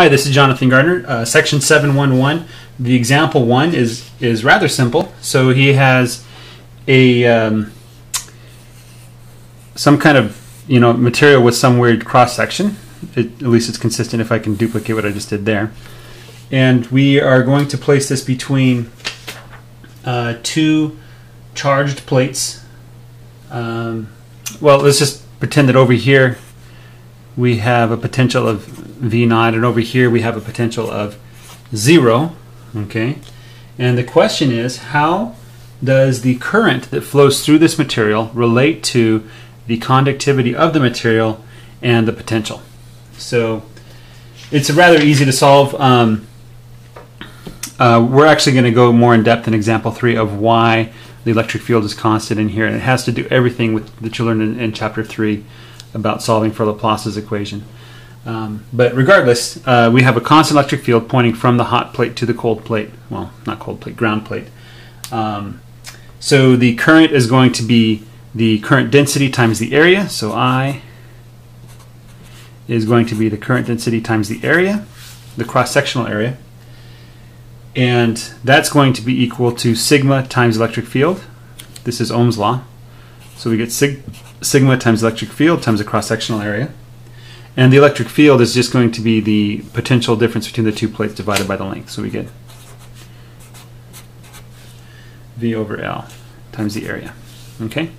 Hi, this is Jonathan Gardner. Uh, section 711. The example one is is rather simple. So he has a um, some kind of you know material with some weird cross section. It, at least it's consistent if I can duplicate what I just did there. And we are going to place this between uh, two charged plates. Um, well, let's just pretend that over here we have a potential of V naught, and over here we have a potential of zero. Okay, and the question is how does the current that flows through this material relate to the conductivity of the material and the potential? So it's rather easy to solve. Um, uh, we're actually going to go more in depth in example three of why the electric field is constant in here, and it has to do everything with the children in, in chapter three about solving for Laplace's equation. Um, but regardless, uh, we have a constant electric field pointing from the hot plate to the cold plate. Well, not cold plate, ground plate. Um, so the current is going to be the current density times the area. So I is going to be the current density times the area, the cross-sectional area. And that's going to be equal to sigma times electric field. This is Ohm's law. So we get sig sigma times electric field times the cross-sectional area. And the electric field is just going to be the potential difference between the two plates divided by the length. So we get V over L times the area. Okay?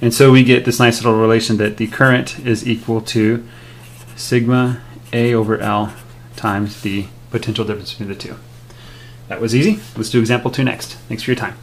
And so we get this nice little relation that the current is equal to sigma A over L times the potential difference between the two. That was easy. Let's do example two next. Thanks for your time.